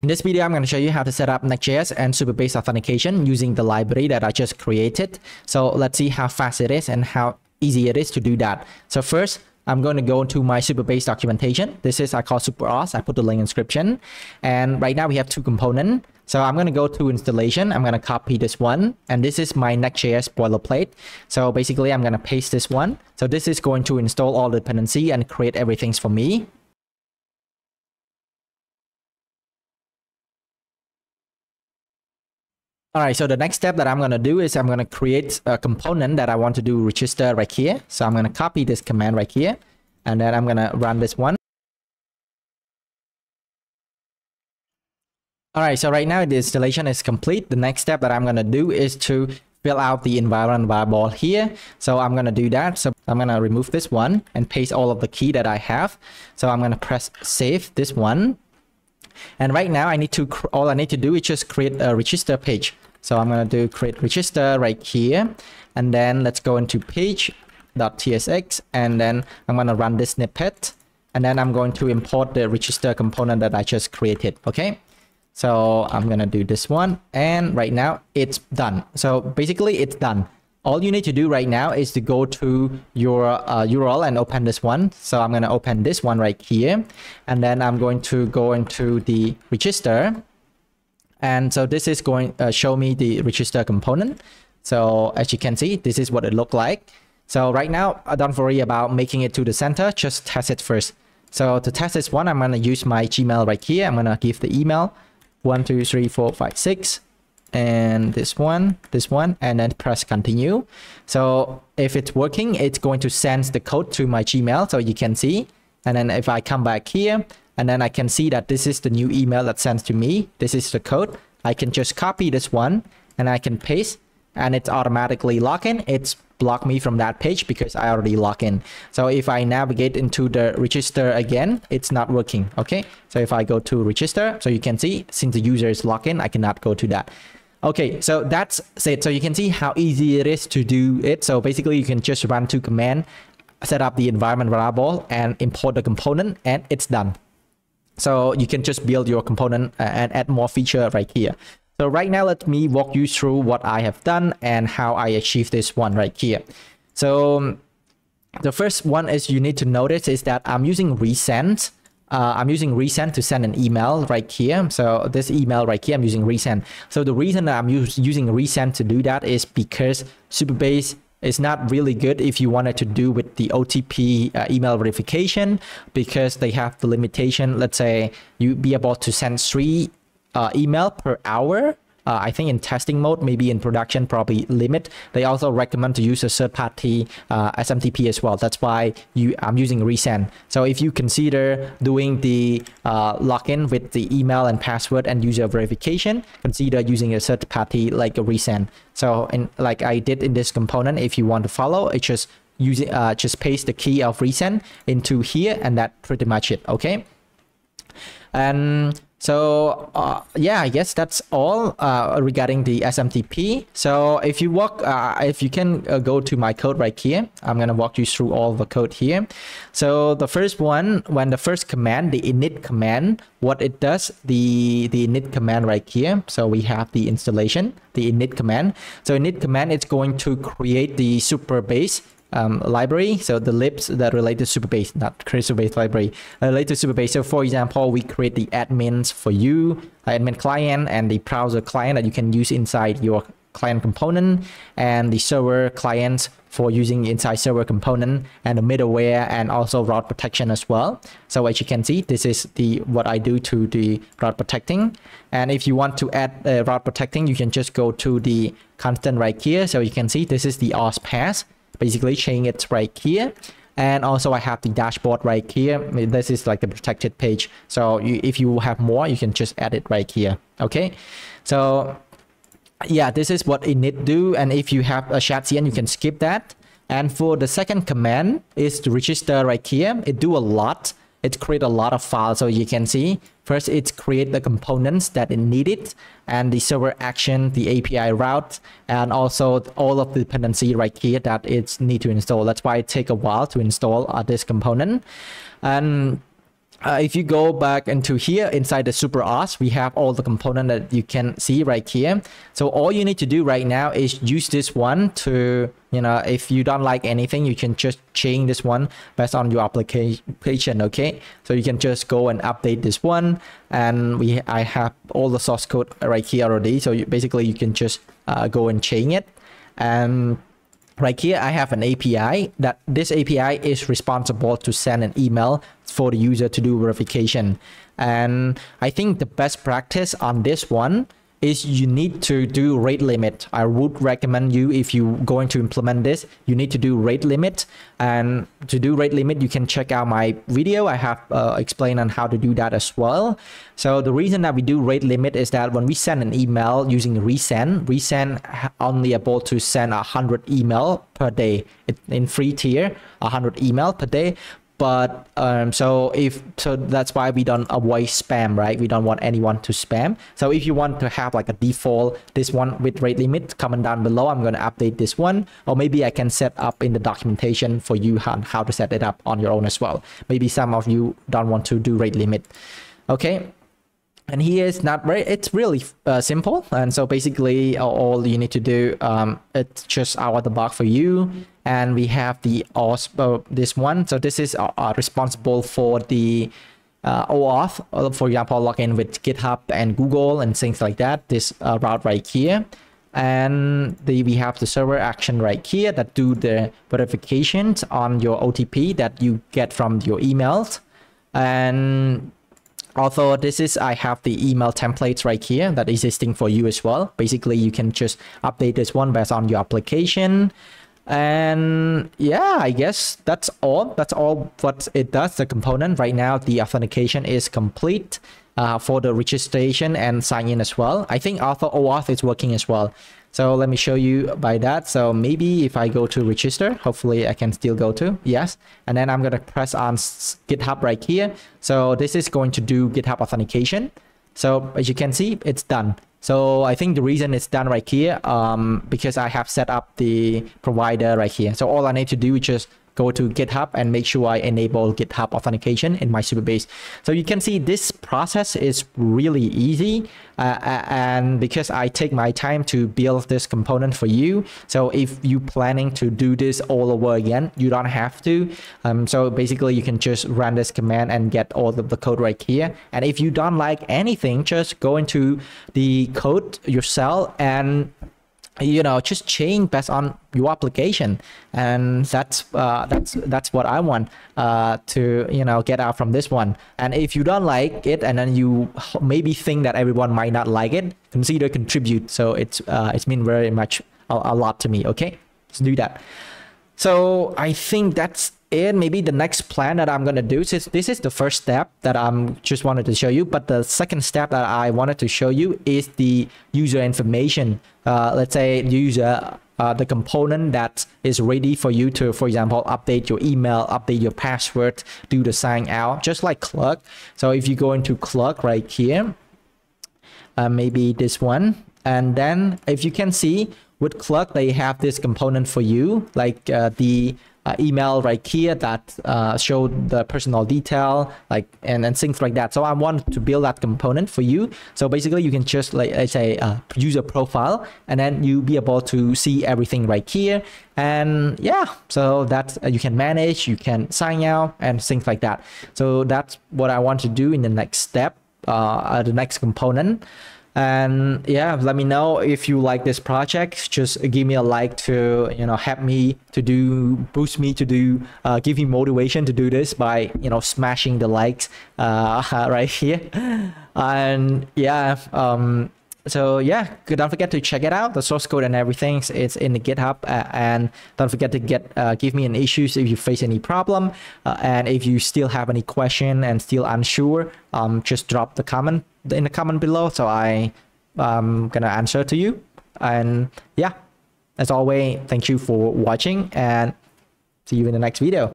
In this video, I'm going to show you how to set up Next.js and Supabase authentication using the library that I just created. So let's see how fast it is and how easy it is to do that. So first, I'm going to go into my Supabase documentation. This is I call SupaAuth. I put the link in description. And right now we have two components. So I'm going to go to installation. I'm going to copy this one. And this is my Next.js boilerplate. So basically I'm going to paste this one. So this is going to install all the dependency and create everything for me. All right, so the next step that I'm going to do is I'm going to create a component that I want to do register right here. So I'm going to copy this command right here, and then I'm going to run this one. All right, so right now the installation is complete. The next step that I'm going to do is to fill out the environment variable here. So I'm going to do that. So I'm going to remove this one and paste all of the key that I have. So I'm going to press save this one and right now I need to, all I need to do is just create a register page. So I'm going to do create register right here. And then let's go into page.tsx and then I'm going to run this snippet. And then I'm going to import the register component that I just created. Okay. So I'm going to do this one. And right now it's done. So basically it's done all you need to do right now is to go to your uh, URL and open this one. So I'm going to open this one right here. And then I'm going to go into the register. And so this is going uh, show me the register component. So as you can see, this is what it looked like. So right now, don't worry about making it to the center, just test it first. So to test this one, I'm going to use my Gmail right here. I'm going to give the email one, two, three, four, five, six and this one, this one, and then press continue. So if it's working, it's going to send the code to my Gmail so you can see. And then if I come back here, and then I can see that this is the new email that sends to me. This is the code. I can just copy this one and I can paste and it's automatically lock in. It's block me from that page because I already log in. So if I navigate into the register again, it's not working. Okay. So if I go to register, so you can see since the user is logged in, I cannot go to that. Okay, so that's it. So you can see how easy it is to do it. So basically you can just run two command, set up the environment variable and import the component and it's done. So you can just build your component and add more feature right here. So right now, let me walk you through what I have done and how I achieve this one right here. So the first one is you need to notice is that I'm using resend uh, I'm using resend to send an email right here. So this email right here, I'm using resend. So the reason that I'm using resend to do that is because Supabase is not really good if you wanted to do with the OTP uh, email verification because they have the limitation. Let's say you be able to send three uh, email per hour uh, I think in testing mode, maybe in production, probably limit. They also recommend to use a third party uh, SMTP as well. That's why you I'm using resend. So if you consider doing the uh, login with the email and password and user verification, consider using a third party like a resend. So in like I did in this component, if you want to follow, it just using uh, just paste the key of resend into here and that pretty much it okay and so uh, yeah, I guess that's all uh, regarding the SMTP. So if you walk, uh, if you can uh, go to my code right here, I'm gonna walk you through all the code here. So the first one, when the first command, the init command, what it does, the the init command right here. So we have the installation, the init command. So init command, it's going to create the Supabase um, library. So the libs that relate to Supabase, not create Supabase library, uh, relate to Supabase. So for example, we create the admins for you, admin client, and the browser client that you can use inside your client component, and the server client for using inside server component, and the middleware, and also route protection as well. So as you can see, this is the what I do to the route protecting. And if you want to add uh, route protecting, you can just go to the constant right here. So you can see this is the auth pass basically change it right here. And also I have the dashboard right here. This is like the protected page. So you, if you have more you can just add it right here. Okay? So yeah this is what init do. And if you have a shadcn you can skip that. And for the second command is to register right here. It do a lot it create a lot of files. So you can see first it create the components that it needed and the server action the api route and also all of the dependency right here that it's need to install. That's why it take a while to install uh, this component. And uh, if you go back into here inside the SupaAuth, we have all the component that you can see right here. So all you need to do right now is use this one to, you know, if you don't like anything, you can just change this one based on your application. Okay. So you can just go and update this one. And we, I have all the source code right here already. So you, basically you can just uh, go and change it. And right here I have an API that this API is responsible to send an email for the user to do verification. And I think the best practice on this one is you need to do rate limit. I would recommend you if you going to implement this, you need to do rate limit. And to do rate limit, you can check out my video. I have uh, explained on how to do that as well. So the reason that we do rate limit is that when we send an email using resend, resend only able to send a hundred email per day in free tier, a hundred email per day but um, so if so that's why we don't avoid spam right? We don't want anyone to spam. So if you want to have like a default this one with rate limit comment down below i'm going to update this one. Or maybe i can set up in the documentation for you on how to set it up on your own as well. Maybe some of you don't want to do rate limit. Okay? And here is not very it's really uh, simple. And so basically all you need to do um, it's just out of the box for you and we have the uh, this one so this is uh, uh responsible for the uh, OAuth uh, for example login with GitHub and Google and things like that this uh, route right here and the, we have the server action right here that do the verifications on your OTP that you get from your emails and Although this is, I have the email templates right here that is existing for you as well. Basically, you can just update this one based on your application. And yeah, I guess that's all. That's all what it does, the component. Right now, the authentication is complete uh, for the registration and sign in as well. I think Author OAuth is working as well. So let me show you by that. So maybe if I go to register, hopefully I can still go to yes. And then I'm going to press on GitHub right here. So this is going to do GitHub authentication. So as you can see, it's done. So I think the reason it's done right here, um, because I have set up the provider right here. So all I need to do is just go to GitHub and make sure I enable GitHub authentication in my Supabase. So you can see this process is really easy. Uh, and because I take my time to build this component for you. So if you planning to do this all over again, you don't have to. Um, so basically you can just run this command and get all of the code right here. And if you don't like anything, just go into the code yourself and you know just change based on your application. And that's uh, that's that's what i want uh, to you know get out from this one. And if you don't like it and then you maybe think that everyone might not like it consider contribute. So it's uh, it's mean very much a, a lot to me okay? Let's do that so i think that's it. maybe the next plan that I'm going to do, is this is the first step that I'm just wanted to show you, but the second step that I wanted to show you is the user information. Uh, let's say user, uh, the component that is ready for you to, for example, update your email, update your password, do the sign out, just like Clerk. So if you go into Clerk right here, uh, maybe this one, and then if you can see with Clerk, they have this component for you, like uh, the uh, email right here that uh, show the personal detail like and, and things like that. So i want to build that component for you. So basically you can just like I say uh, user profile and then you be able to see everything right here. And yeah so that uh, you can manage you can sign out and things like that. So that's what i want to do in the next step uh, the next component and yeah let me know if you like this project. Just give me a like to you know help me to do boost me to do uh, give me motivation to do this by you know smashing the likes uh, right here. And yeah um so yeah don't forget to check it out. The source code and everything it's in the github. Uh, and don't forget to get uh, give me an issues if you face any problem. Uh, and if you still have any question and still unsure um just drop the comment in the comment below so i i'm gonna answer to you. And yeah as always thank you for watching and see you in the next video